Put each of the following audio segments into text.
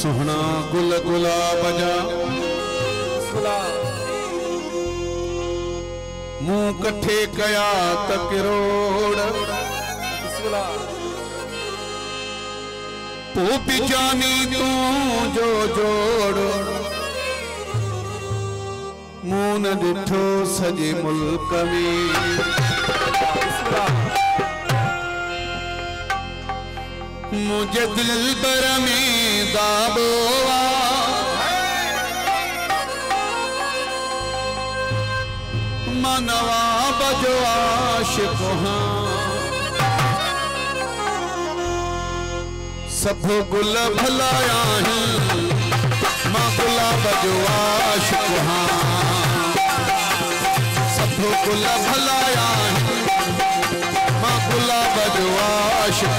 सुहना गुल गुलाब जा। मूं कठे कया त किरोड़ पो पिजानी तू जो जोड़। मूं न ॾिठो सॼे मुल्क में। मुझे दिल बर में दाबो मनवा बजो आशिक सब गुल भलाया ही। माँ गुलाब जो आशिक सब गुल भलाया ही। माँ गुलाब जो आशिक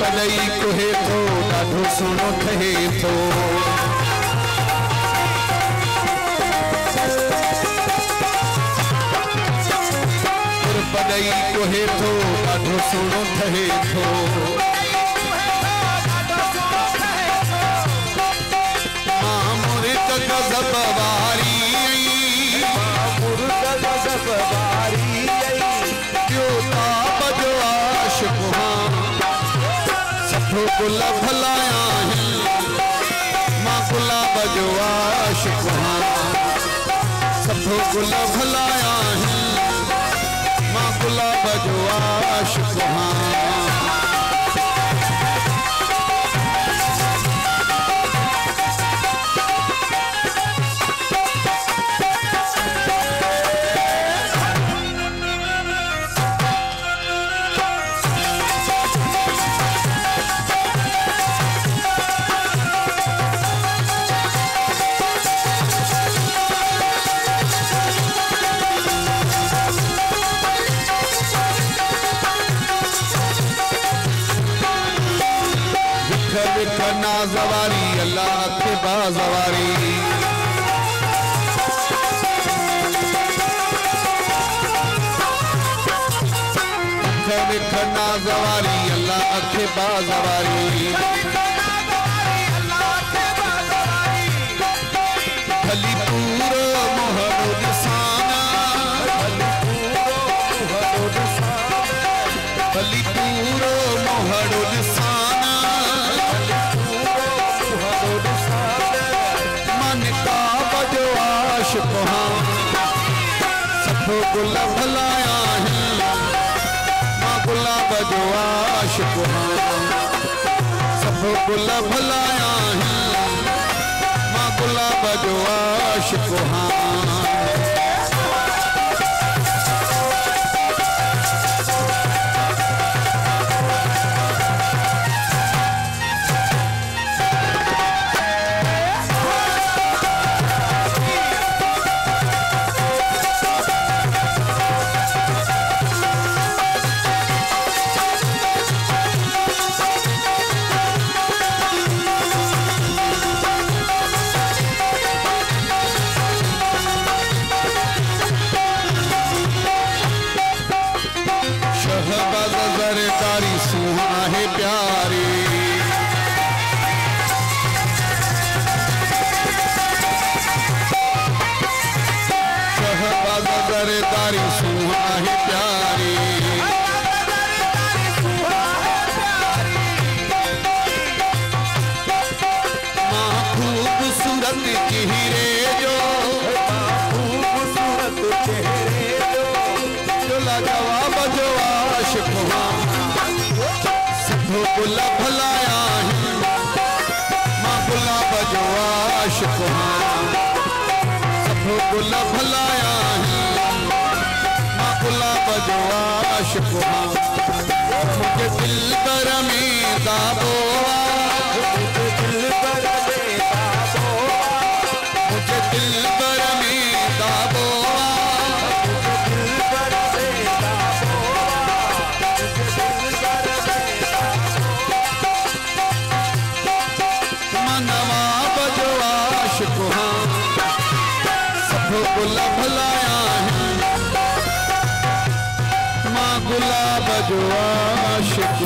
पदई कुहे थो, ॾाढो सुहिणो ठहे थो। पदई कुहे थो, ॾाढो सुहिणो ठहे थो। माँ मुर्त गज़ब वारी गुल भलाया आहिनि माँ गुलाब जो आशिक़ सब गुल भलाया विख विख नाज़वारी अल्लाह के बाज़वारी विख विख नाज़वारी अल्लाह के बाज़वारी भली पूरो हाँ सब गुल भलाया गुलाब जो आशिक हाँ। सब गुल भलाया है। माँ गुलाब जो आशिक Hari गुला भलाया माँ बुला जो आशिक सब बुला भलाया माँ बुला जो आशिक मुझे दिल कर में दाबो सब गुला भलाया है। माँ गुलाब जो आशिक